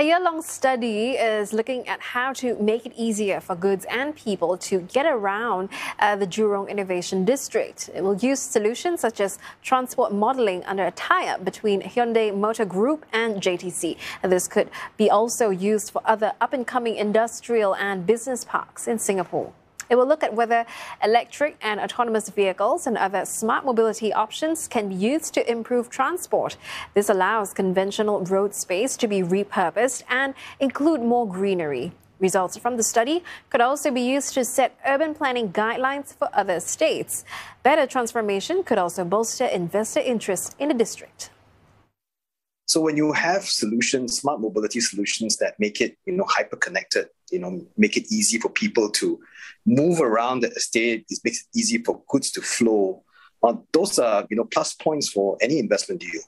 A year long study is looking at how to make it easier for goods and people to get around uh, the Jurong Innovation District. It will use solutions such as transport modeling under a tie up between Hyundai Motor Group and JTC. This could be also used for other up and coming industrial and business parks in Singapore. It will look at whether electric and autonomous vehicles and other smart mobility options can be used to improve transport. This allows conventional road space to be repurposed and include more greenery. Results from the study could also be used to set urban planning guidelines for other states. Better transformation could also bolster investor interest in the district. So when you have solutions, smart mobility solutions that make it, you know, hyper connected, you know, make it easy for people to move around the estate, it makes it easy for goods to flow. Uh, those are, you know, plus points for any investment deal.